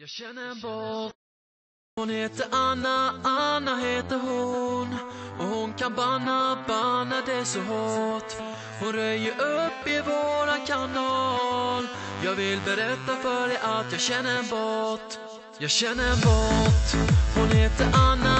Jag känner en bot Hon heter Anna, Anna heter hon. Och hon kan banna, banna det så hårt. Hon röjer upp i våran kanal. Jag vill berätta för dig att jag känner en bot Jag känner en bot Hon heter Anna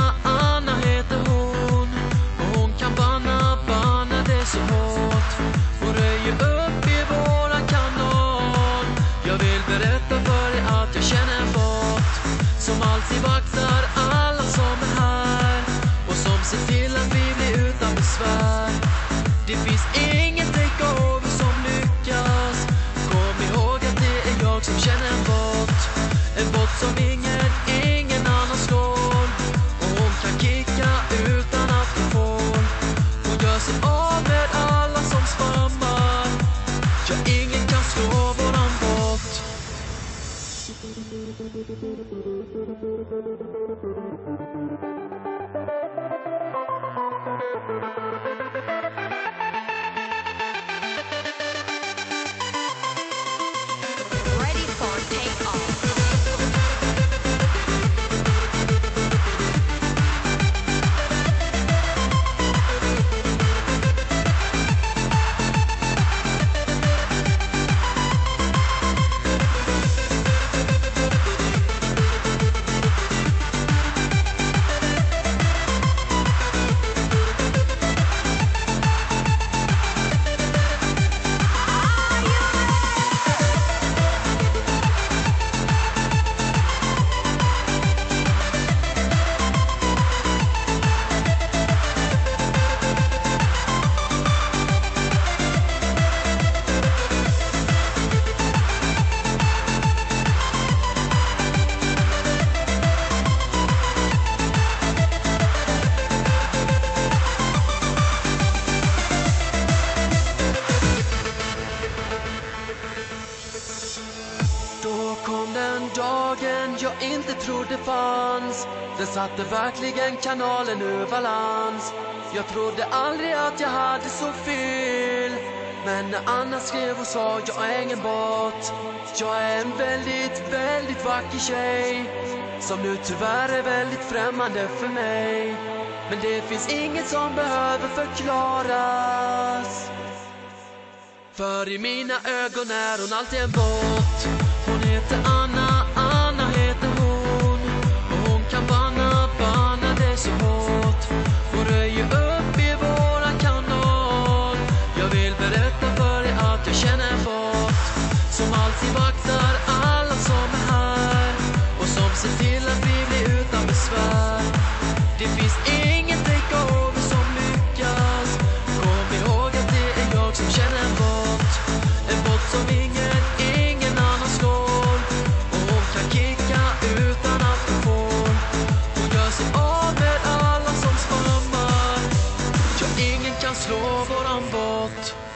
sig av med alla som spammar. Ja, ingen kan slå våran bot Ready jag inte trodde fanns. Den satte verkligen kanalen ur balans. Jag trodde aldrig att jag hade så fel. Men när Anna skrev och sa jag är ingen bot. Jag är en väldigt, väldigt vacker tjej Som nu tyvärr är väldigt främmande för mig. Men det finns inget som behöver förklaras. För i mina ögon är hon alltid en bot. Hon heter Anna, Anna så hårt Hon röjer upp i våran kanal. Jag vill berätta för dig att jag känner en Som alltid vaktar slå våran båt